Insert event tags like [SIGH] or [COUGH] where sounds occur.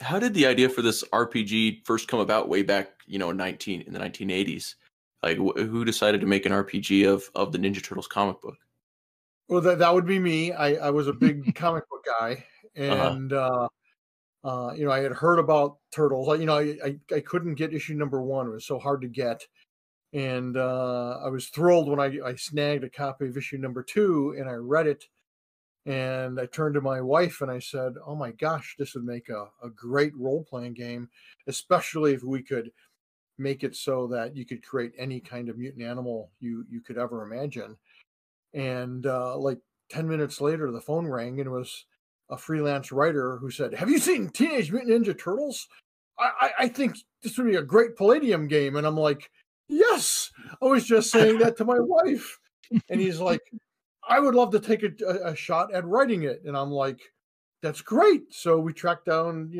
how did the idea for this RPG first come about way back, you know, 19 in the 1980s? Like wh- who decided to make an RPG of of the Ninja Turtles comic book? Well, that, that would be me. I, I was a big [LAUGHS] comic book guy, and uh uh, you know, I had heard about turtles. I, you know, I, I, I couldn't get issue number one; it was so hard to get. And uh, I was thrilled when I, I snagged a copy of issue number two, and I read it. And I turned to my wife and I said, "Oh my gosh, this would make a, a great role playing game, especially if we could make it so that you could create any kind of mutant animal you you could ever imagine." And uh, like ten minutes later, the phone rang and it was a freelance writer who said, "Have you seen Teenage Mutant Ninja Turtles? I, I, I think this would be a great Palladium game." And I'm like, "Yes, I was just saying that to my wife." And he's like, "I would love to take a, a, shot at writing it." And I'm like, "That's great." So we tracked down, you